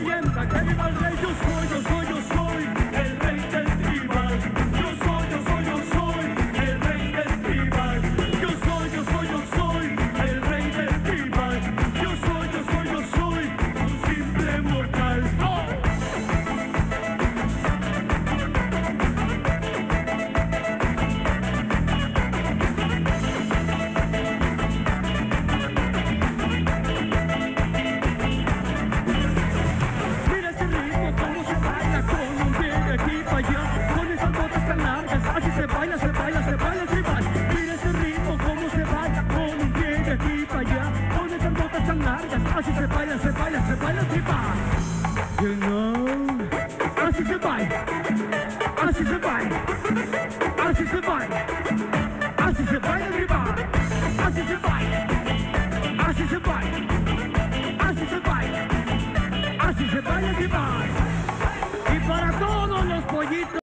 leyenda que así se baila, se baila, se baila, se baila. You know, así se baila, así se baila, así se baila, así se baila. Así se baila, así se baila, así se baila, así se baila. Y para todos los pollitos.